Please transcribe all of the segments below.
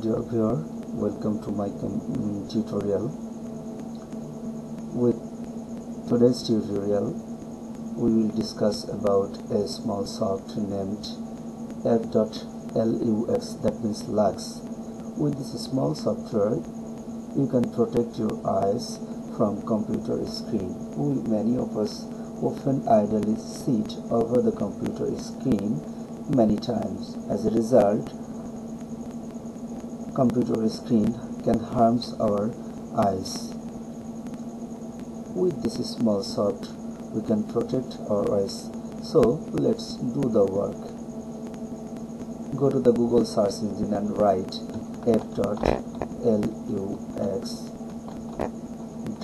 dear viewer welcome to my mm, tutorial. With today's tutorial we will discuss about a small software named f.lux that means lux with this small software you can protect your eyes from computer screen. We many of us often idly sit over the computer screen many times. As a result computer screen can harm our eyes. With this small soft we can protect our eyes. So let's do the work. Go to the Google search engine and write f.lux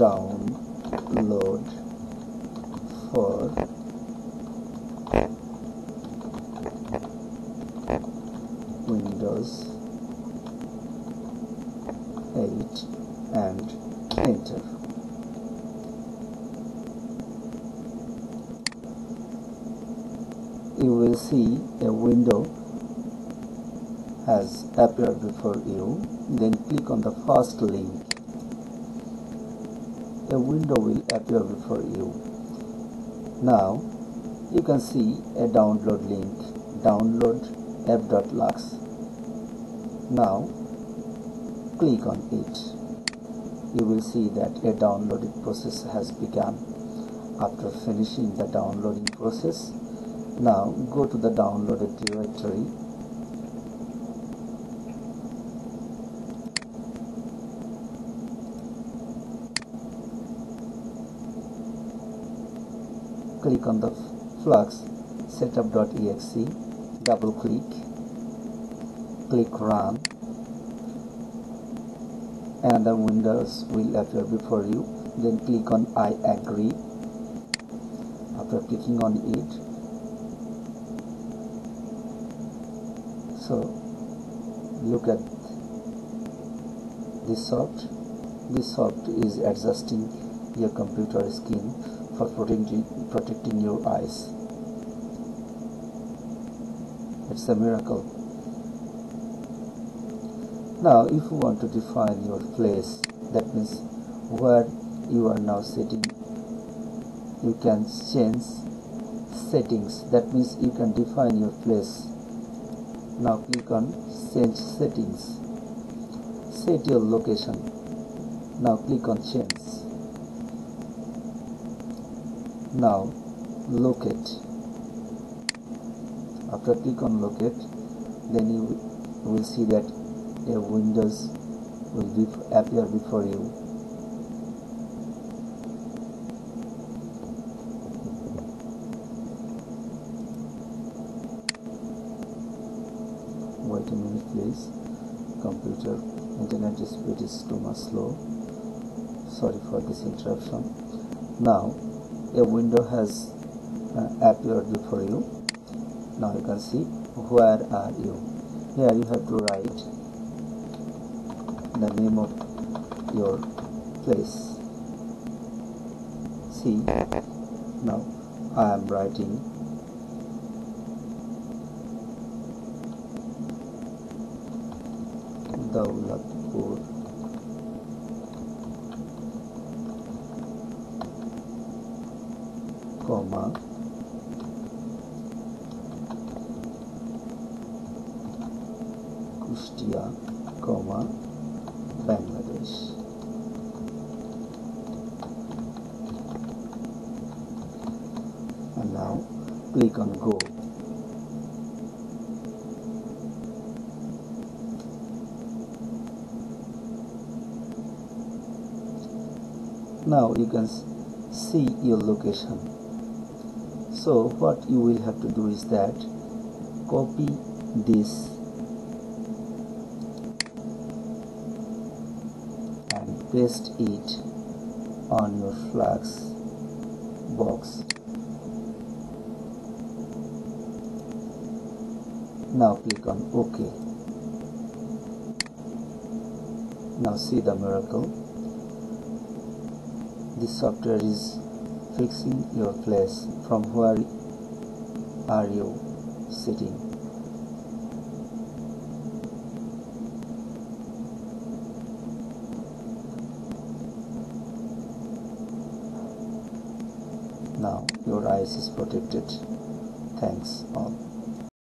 download for Windows 8 and enter. You will see a window has appeared before you. Then click on the first link. A window will appear before you. Now you can see a download link. Download f.lux. Now click on it you will see that a downloading process has begun. After finishing the downloading process now go to the downloaded directory. Click on the flux setup.exe double click click run another windows will appear before you. Then click on I agree. After clicking on it. So look at this soft. This soft is adjusting your computer screen for protecting protecting your eyes. It's a miracle now if you want to define your place that means where you are now sitting you can change settings. That means you can define your place. Now click on change settings. Set your location. Now click on change. Now locate. After click on locate then you will see that a windows will be, appear before you. Wait a minute please. Computer internet speed is too much slow. Sorry for this interruption. Now a window has uh, appeared before you. Now you can see where are you? Here you have to write the name of your place. See now I am writing. Daulatpur. Comma. Kushtia comma. And now click on go. Now you can see your location. So what you will have to do is that copy this paste it on your flux box. Now click on ok. Now see the miracle. This software is fixing your place from where are you sitting now. Your eyes is protected. Thanks all